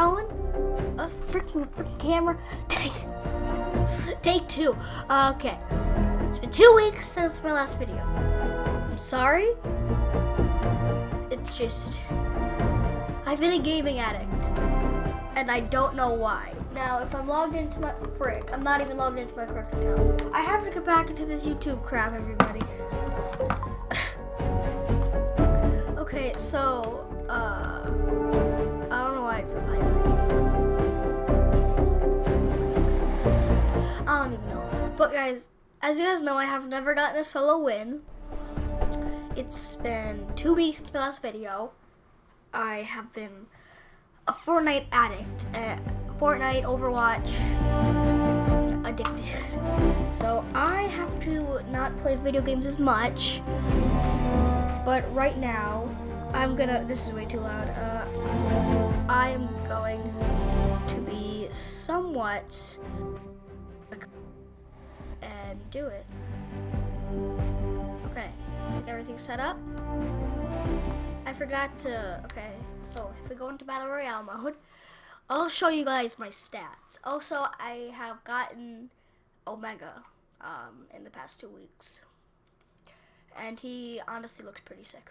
A freaking freaking camera. Take two. Okay. It's been two weeks since my last video. I'm sorry. It's just I've been a gaming addict, and I don't know why. Now, if I'm logged into my frick, I'm not even logged into my correct account. I have to get back into this YouTube crap, everybody. okay, so uh, I says high I don't even know. But guys, as you guys know, I have never gotten a solo win. It's been two weeks since my last video. I have been a Fortnite addict. Uh, Fortnite, Overwatch, addicted. So I have to not play video games as much. But right now, I'm gonna. This is way too loud. Uh, I am going to be somewhat and do it. Okay, think everything's set up. I forgot to. Okay, so if we go into battle royale mode, I'll show you guys my stats. Also, I have gotten Omega um, in the past two weeks. And he honestly looks pretty sick.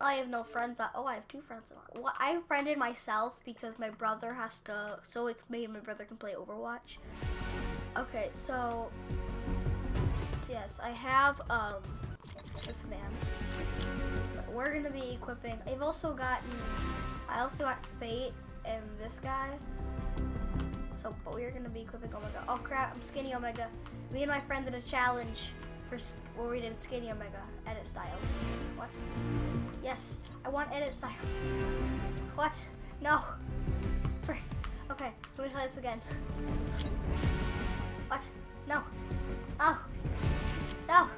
I have no friends. oh, I have two friends. Well, I friended myself because my brother has to, so it made my brother can play Overwatch. Okay, so, so yes, I have um, this man. We're gonna be equipping. I've also gotten I also got Fate and this guy. So, but we're gonna be equipping Omega. Oh crap, I'm Skinny Omega. Me and my friend did a challenge for where we did Skinny Omega edit styles. What? Yes, I want edit style. What? No. Okay, let me try this again. What? No. Oh. No.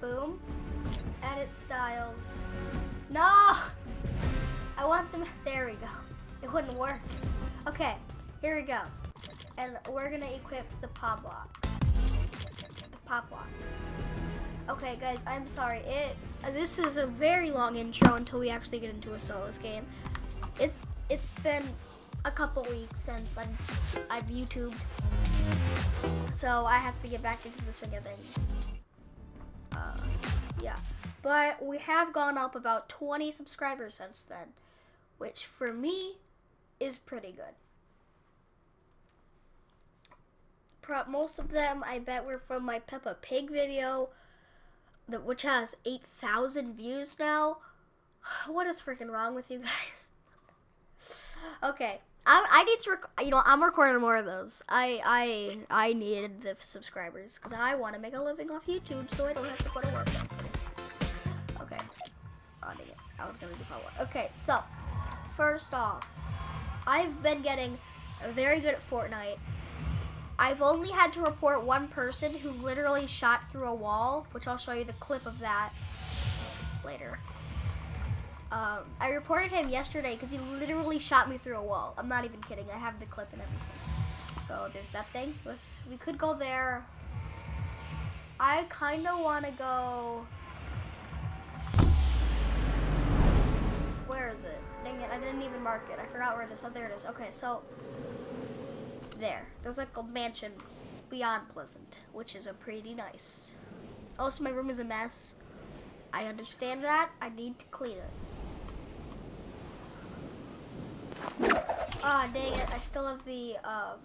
Boom. Edit styles. No! I want them, there we go. It wouldn't work. Okay, here we go. And we're gonna equip the pop lock. Pop lock. Okay guys, I'm sorry. It This is a very long intro until we actually get into a solos game. It, it's been a couple weeks since I've, I've YouTubed. So I have to get back into the swing of things. Uh, yeah. But we have gone up about 20 subscribers since then which for me is pretty good. Most of them, I bet, were from my Peppa Pig video, that which has 8,000 views now. What is freaking wrong with you guys? okay, I, I need to, you know, I'm recording more of those. I I I needed the subscribers because I want to make a living off YouTube, so I don't have to go to work. Okay, oh, dang it. I was gonna do power. Okay, so First off, I've been getting a very good at Fortnite. I've only had to report one person who literally shot through a wall, which I'll show you the clip of that later. Um, I reported him yesterday because he literally shot me through a wall. I'm not even kidding. I have the clip and everything. So there's that thing. Let's, we could go there. I kind of want to go... Where is it? Dang it, I didn't even mark it. I forgot where it is. Oh, there it is. Okay, so there. There's like a mansion beyond Pleasant, which is a pretty nice. Also, my room is a mess. I understand that. I need to clean it. Ah, dang it. I still have the, um,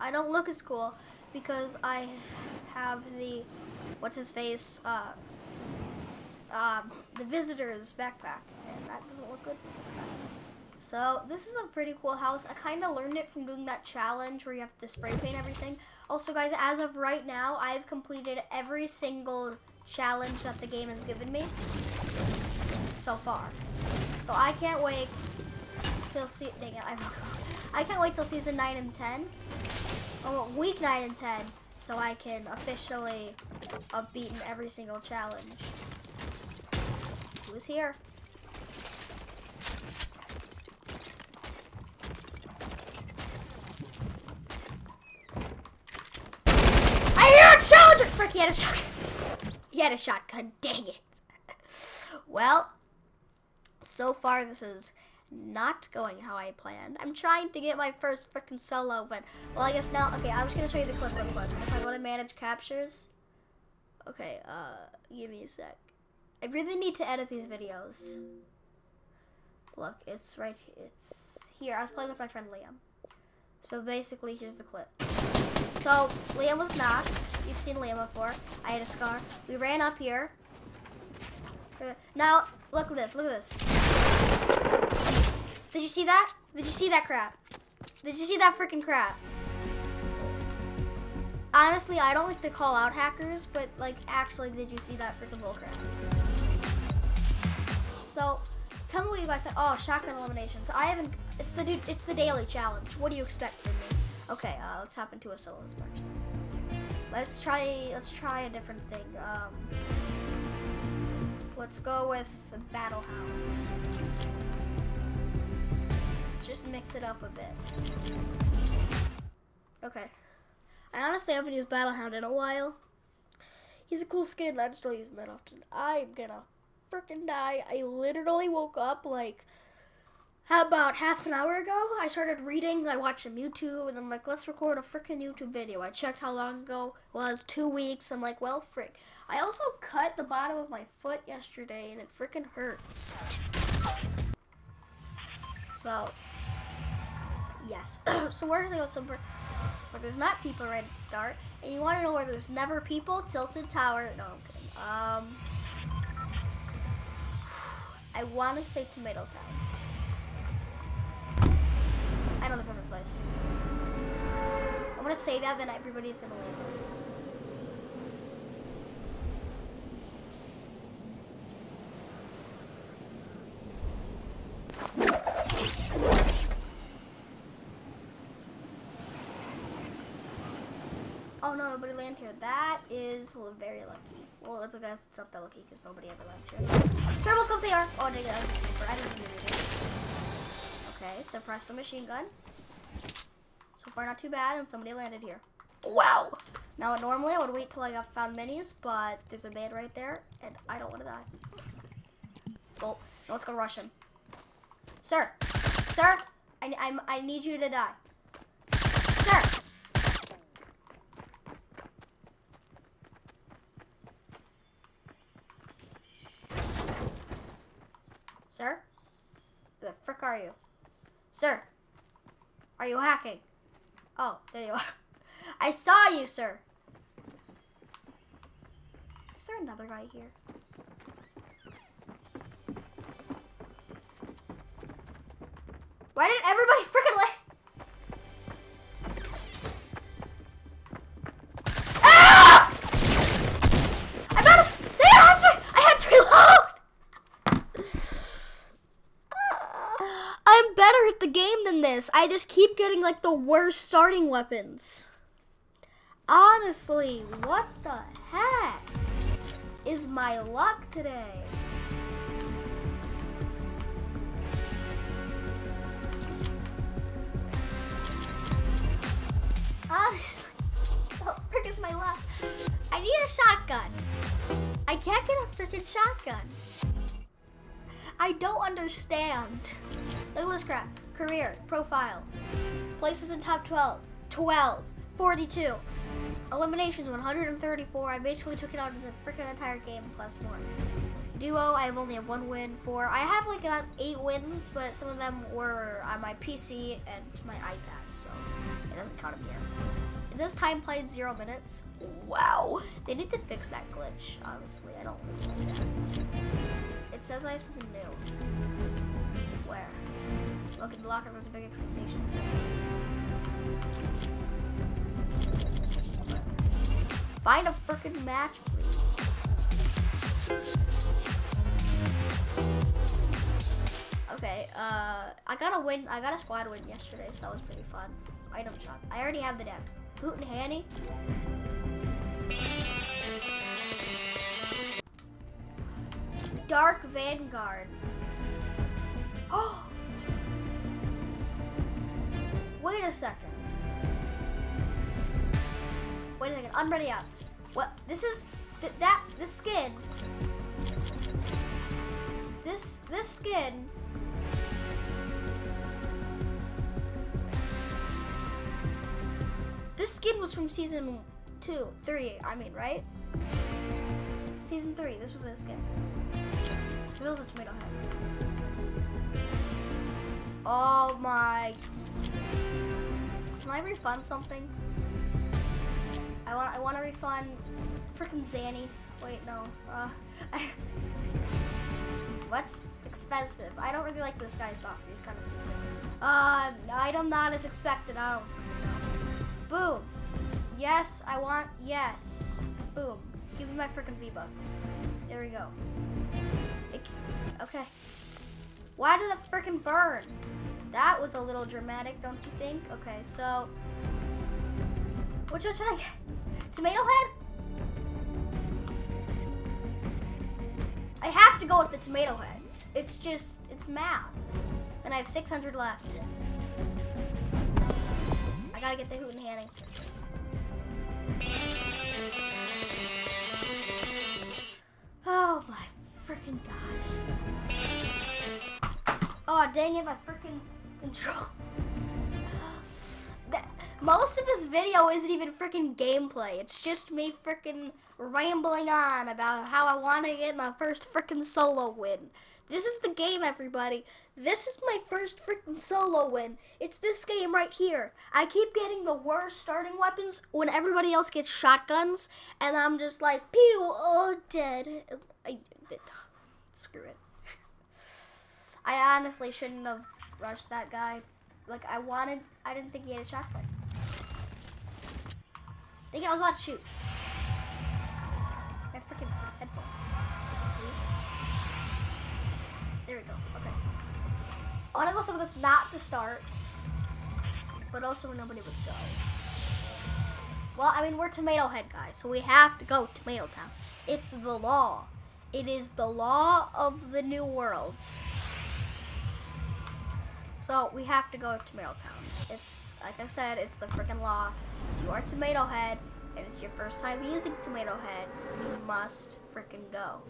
I don't look as cool because I have the, what's his face, uh, um, the visitor's backpack. And that doesn't look good. So this is a pretty cool house. I kind of learned it from doing that challenge where you have to spray paint everything. Also guys, as of right now, I've completed every single challenge that the game has given me so far. So I can't wait till see dang it, I I can't wait till season 9 and 10. Oh, week 9 and 10 so I can officially have beaten every single challenge. Who's here? Frick, he had a shotgun. He had a shotgun. Dang it. well, so far this is not going how I planned. I'm trying to get my first freaking solo, but well, I guess now. Okay, I'm just gonna show you the clip real quick. If I go to manage captures, okay, uh, give me a sec. I really need to edit these videos. Look, it's right. It's here. I was playing with my friend Liam. So basically, here's the clip. So Liam was knocked. You've seen Liam before. I had a scar. We ran up here. Uh, Now look at this. Look at this. Did you see that? Did you see that crap? Did you see that freaking crap? Honestly, I don't like to call out hackers, but like, actually, did you see that freaking bullcrap? So, tell me what you guys think. Oh, shotgun eliminations. I haven't. It's the dude. It's the daily challenge. What do you expect from me? Okay, uh, let's hop into a solos then. Let's try. Let's try a different thing. Um, let's go with battle hound. Just mix it up a bit. Okay. I honestly haven't used Battle Hound in a while. He's a cool skin. I just don't use him that often. I'm gonna freaking die. I literally woke up like how about half an hour ago? I started reading. I watched some YouTube, and I'm like, let's record a freaking YouTube video. I checked how long ago it was. Two weeks. I'm like, well, frick. I also cut the bottom of my foot yesterday, and it freaking hurts. So, yes. so we're gonna go somewhere where there's not people right at the start, and you want to know where there's never people? Tilted Tower. No, I'm kidding. Um, I want to say Tomato Town. I know the perfect place. I'm gonna say that, then everybody's gonna land. Oh no, nobody land here. That is very lucky. Well, it's guess it's not that lucky because nobody ever lands here. Thermal scope they are. Oh, it, I a sniper. I didn't do anything. Okay, suppress the machine gun. So far, not too bad, and somebody landed here. Wow. Now, normally I would wait till I got found minis, but there's a man right there, and I don't want to die. Oh, no, let's go rush him. Sir, sir, I, I'm, I need you to die. Sir. Sir? Who the frick are you? Sir? Are you hacking? Oh, there you are. I saw you, sir. Is there another guy here? Why did everybody freaking land? This. I just keep getting like the worst starting weapons. Honestly, what the heck is my luck today? Honestly, what the frick is my luck? I need a shotgun. I can't get a freaking shotgun. I don't understand. Look at this crap. Career, profile, places in top 12, 12, 42. Eliminations 134. I basically took it out of the freaking entire game plus more. Duo, I have only have one win. Four, I have like about eight wins, but some of them were on my PC and my iPad, so it doesn't count them here. It time played zero minutes. Wow. They need to fix that glitch, honestly. I don't like that. It says I have something new. Look at the locker, a big expectation. Find a freaking match, please. Okay, uh, I got a win. I got a squad win yesterday, so that was pretty fun. Item shop. I already have the deck. Hootenanny. Dark Vanguard. Wait a second. Wait a second, I'm ready up. What, this is, th that, this skin. This, this skin. This skin was from season two, three, I mean, right? Season three, this was the skin. It was a tomato head. Oh my. Can I refund something? I want I want to refund freaking Zanny. Wait, no. Uh, what's expensive? I don't really like this guy's doctor. He's kind of stupid. Uh, item not as expected. I don't Boom. Yes, I want, yes. Boom. Give me my freaking V-Bucks. There we go. Okay. Why did it freaking burn? That was a little dramatic, don't you think? Okay, so... Which one should I get? Tomato head? I have to go with the tomato head. It's just, it's math. And I have 600 left. I gotta get the Hootenanny. Oh my freaking gosh. Oh dang it, my freaking control. most of this video isn't even freaking gameplay. It's just me freaking rambling on about how I want to get my first freaking solo win. This is the game, everybody. This is my first freaking solo win. It's this game right here. I keep getting the worst starting weapons when everybody else gets shotguns, and I'm just like, pew, oh, dead. I, screw it. I honestly shouldn't have rushed that guy. Like, I wanted, I didn't think he had a shotgun. Thinking I was about to shoot. My freaking headphones. Please. There we go. Okay. I want to go somewhere that's not the start, but also where nobody would go. Well, I mean, we're Tomato Head guys, so we have to go Tomato Town. It's the law. It is the law of the new world. So we have to go to Tomato Town. It's, like I said, it's the freaking law. If you are Tomato Head, and it's your first time using Tomato Head, you must freaking go.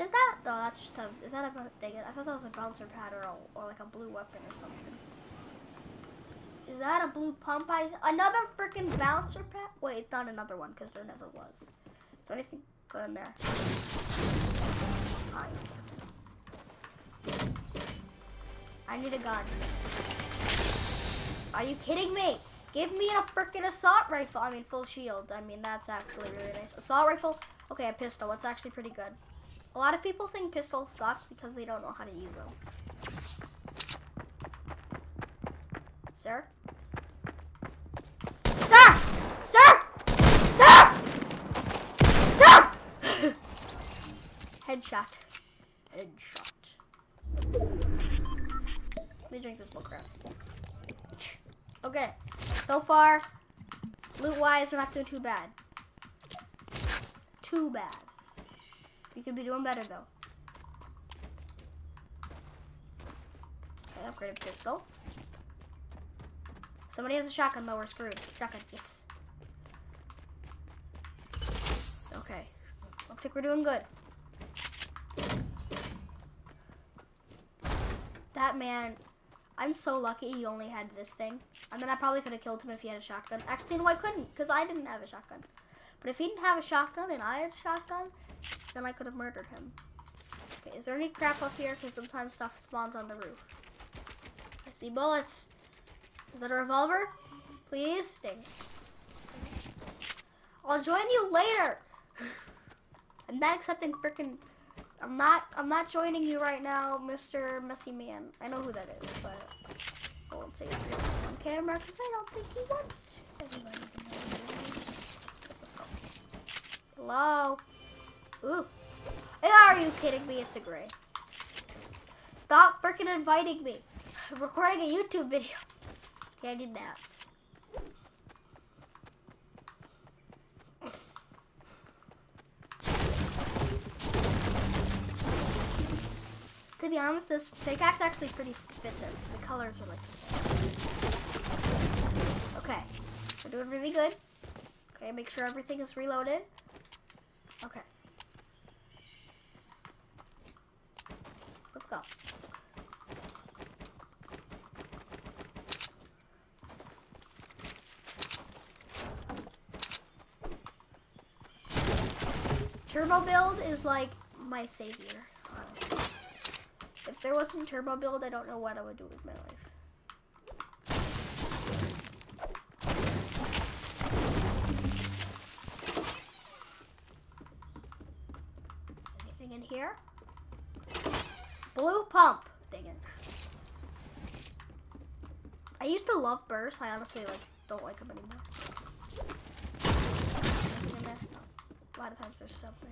Is that? No, that's just a. Is that a? Dang it! I thought that was a bouncer pad or, or like a blue weapon or something. Is that a blue pump? I another freaking bouncer pad? Wait, not another one because there never was. So anything good in there? I need a gun. Are you kidding me? Give me a freaking assault rifle. I mean, full shield. I mean, that's actually really nice. Assault rifle. Okay, a pistol. That's actually pretty good. A lot of people think pistols suck because they don't know how to use them. Sir? Sir! Sir! Sir! Sir! Headshot. Headshot. Let me drink this milk crap. Okay, so far, loot-wise, we're not doing too bad. Too bad. We could be doing better though. Okay, upgrade a pistol. Somebody has a shotgun though, we're screwed. Shotgun, yes. Okay. Looks like we're doing good. That man, I'm so lucky he only had this thing. I mean, I probably could have killed him if he had a shotgun. Actually, no, I couldn't, because I didn't have a shotgun. But if he didn't have a shotgun and I had a shotgun, then I could have murdered him. Okay, is there any crap up here? Because sometimes stuff spawns on the roof. I see bullets. Is that a revolver? Please? Dang. I'll join you later. I'm not accepting freaking. I'm not. I'm not joining you right now, Mr. Messy Man. I know who that is, but I won't say it's real on camera because I don't think he wants everybody know. Hello. Ooh. Are you kidding me? It's a gray. Stop freaking inviting me. I'm recording a YouTube video. Okay, I need mats. To be honest, this pickaxe actually pretty fits it. The colors are like the same. Okay, we're doing really good. Okay, make sure everything is reloaded. Okay. Let's go. Turbo build is like my savior, honestly. If there wasn't turbo build, I don't know what I would do with my life. Blue pump. Dang it. I used to love bursts. I honestly like don't like them anymore. A lot of times there's something.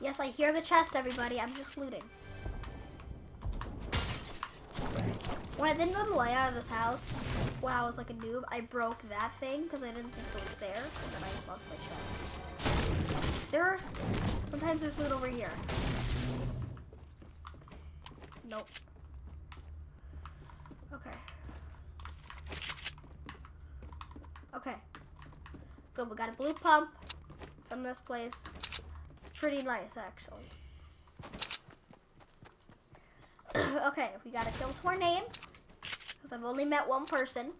Yes, I hear the chest, everybody. I'm just looting. When I didn't know the layout of this house, when I was like a noob, I broke that thing because I didn't think it was there, and then I lost my chest. There? Sometimes there's loot over here. Nope. Okay. Okay. Good, we got a blue pump from this place. It's pretty nice, actually. okay, we gotta kill to our name. Because I've only met one person.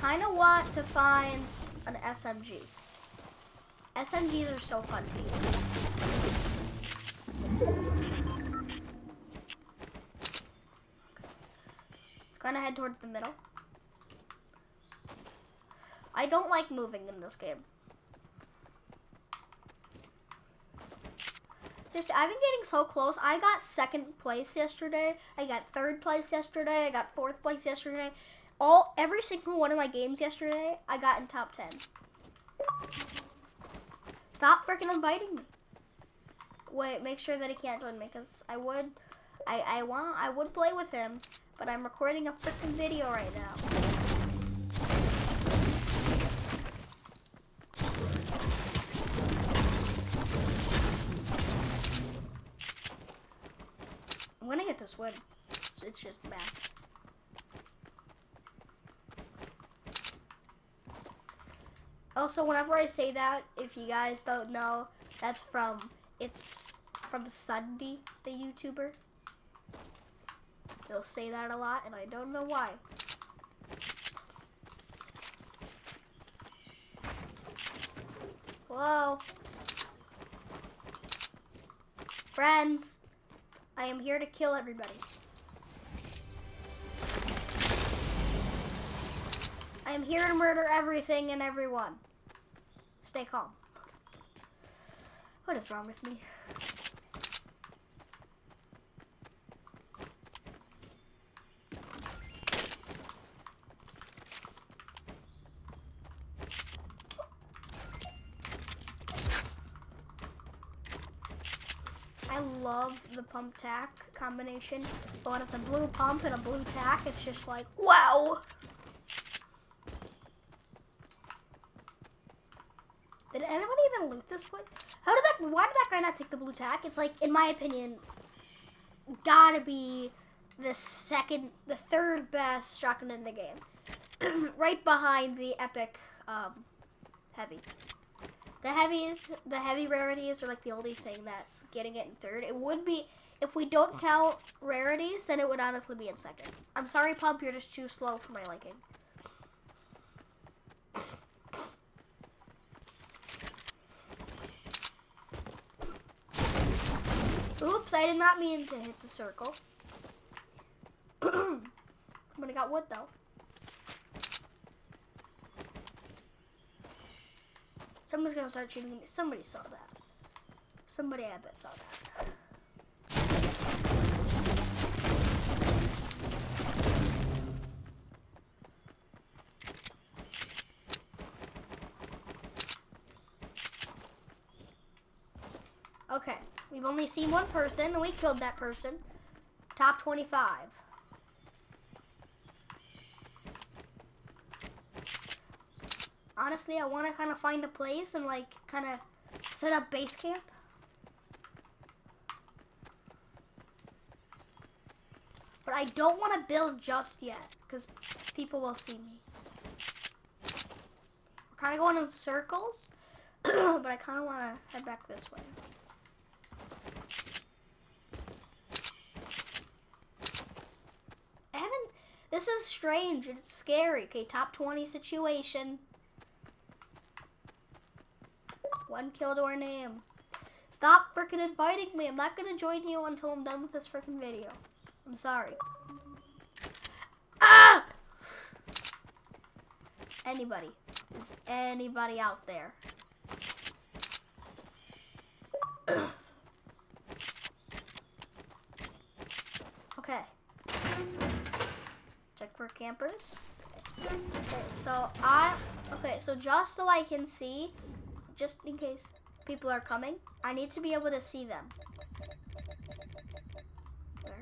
Kind of want to find an SMG. SMGs are so fun to use. Gonna head towards the middle. I don't like moving in this game. Just, I've been getting so close. I got second place yesterday. I got third place yesterday. I got fourth place yesterday. All every single one of my games yesterday, I got in top ten. Stop freaking inviting me. Wait, make sure that he can't join me, cause I would, I I want I would play with him, but I'm recording a freaking video right now. I'm gonna get this win. It's, it's just math. Also, whenever I say that, if you guys don't know, that's from, it's from Sunday, the YouTuber. They'll say that a lot, and I don't know why. Hello? Friends, I am here to kill everybody. I am here to murder everything and everyone. Stay calm. What is wrong with me? I love the pump tack combination, but when it's a blue pump and a blue tack, it's just like, wow! Did anyone even loot this point? How did that, why did that guy not take the blue tack? It's like, in my opinion, gotta be the second, the third best shotgun in the game. right behind the epic um, heavy. The heavies, the heavy rarities are like the only thing that's getting it in third. It would be, if we don't count rarities, then it would honestly be in second. I'm sorry, Pump, you're just too slow for my liking. Oops, I did not mean to hit the circle. but I got wood though. Someone's gonna start shooting me. Somebody saw that. Somebody I bet saw that. We've only seen one person and we killed that person. Top 25. honestly, I want to kind of find a place and like kind of set up base camp. But I don't want to build just yet because people will see me. We're kind of going in circles, but I kind of want to head back this way. I haven't. This is strange. It's scary. Okay, top 20 situation. One kill to our name. Stop freaking inviting me. I'm not going to join you until I'm done with this freaking video. I'm sorry. Ah! Anybody. Is anybody out there? okay. Check for campers. Okay, so I okay, so just so I can see, just in case people are coming, I need to be able to see them. Where?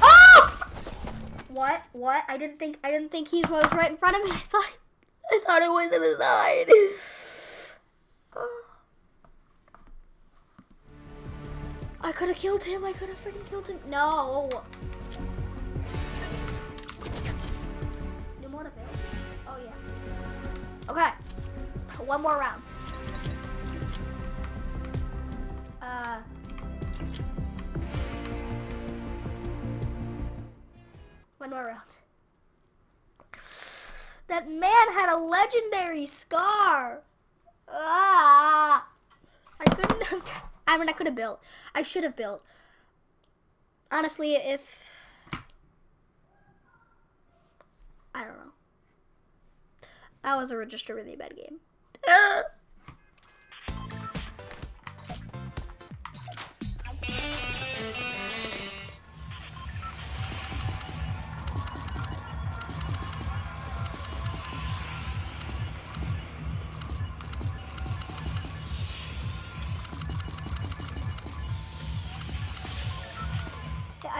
Oh! What? What? I didn't think I didn't think he was right in front of me. I thought I thought it was to the side. I could have killed him. I could have freaking killed him. No. New mode available. Oh yeah. Okay. One more round. Uh. One more round. That man had a legendary scar. Ah. I couldn't have. I mean, I could have built. I should have built. Honestly, if I don't know, that was a a really bad game.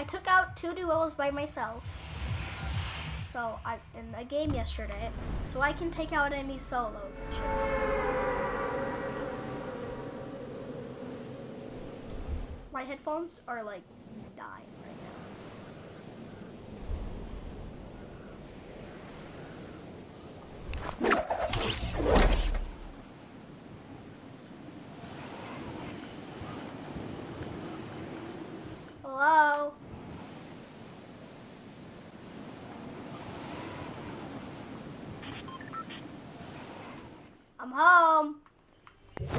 took out two duos by myself. So I in a game yesterday, so I can take out any solos. My headphones are like dying right now. Hello? I'm home.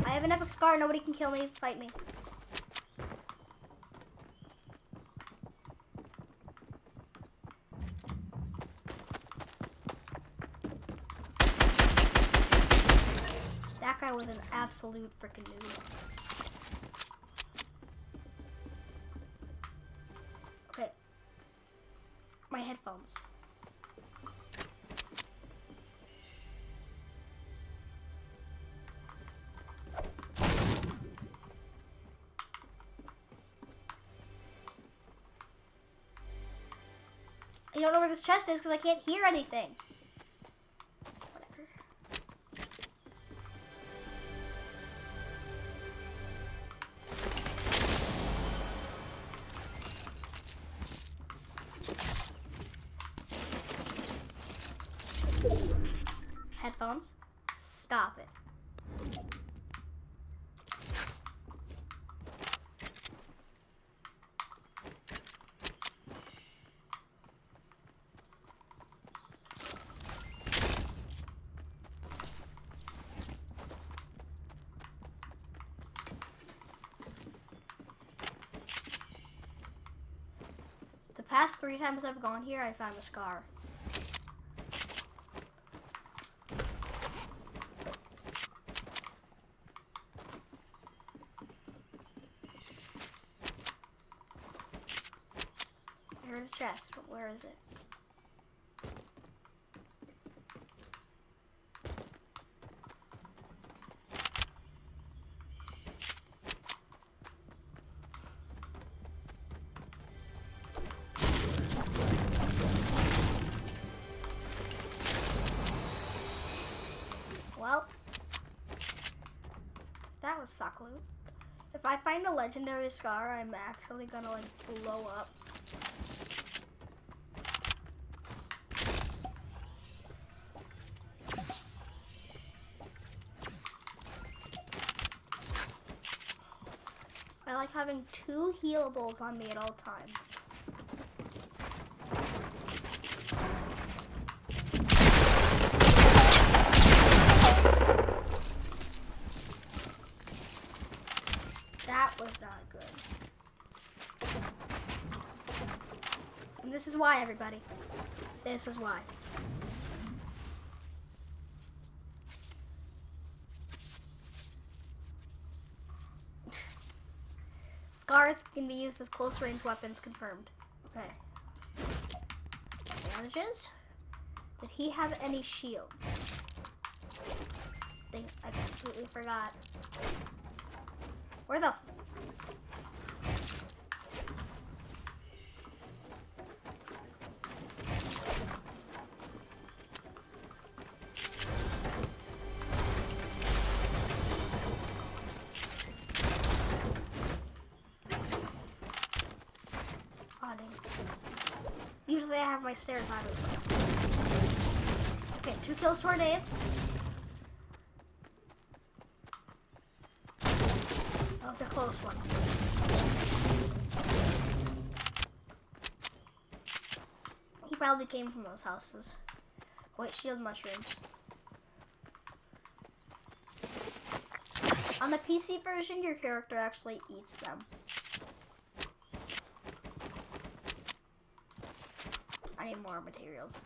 I have an epic scar. Nobody can kill me. Fight me. That guy was an absolute freaking noob. This chest is because I can't hear anything. Whatever. Headphones. Stop it. Past three times I've gone here, I found a scar. Chest, but where is it? Suck loot. If I find a legendary scar, I'm actually gonna like blow up. I like having two healables on me at all times. That was not good. And this is why, everybody. This is why. Scars can be used as close range weapons, confirmed. Okay. Advantages. Did he have any shields? I completely forgot. Where the? Have my stairs out of. Okay, two kills for Dave. That was a close one. He probably came from those houses. White shield mushrooms. On the PC version, your character actually eats them. Need more materials.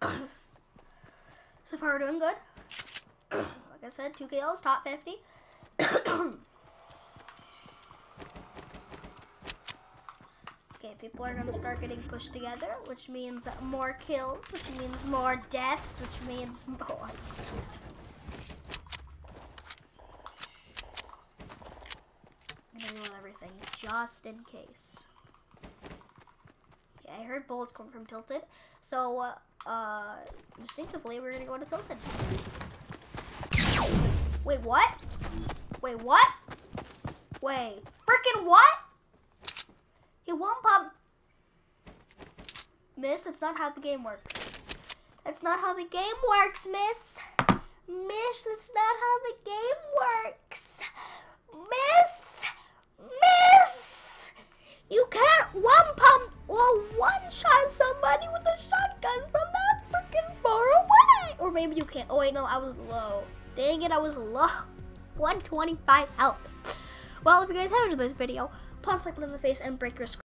so far, we're doing good. like I said, two kills, top 50. okay, people are gonna start getting pushed together, which means more kills, which means more deaths, which means more. I'm gonna reload everything just in case. Yeah, I heard bullets come from Tilted, so uh, uh, instinctively we're gonna go to Tilted. Wait, what? Wait, what? Wait, freaking what? He won't pop. Miss, that's not how the game works. That's not how the game works, miss. Miss, that's not how the game works. Miss, miss. You can't one pump or one shot somebody with a shotgun from that freaking far away. Or maybe you can't. Oh wait, no, I was low. Dang it, I was low. 125 health. Well, if you guys have enjoyed this video, pop like in the face and break your screen.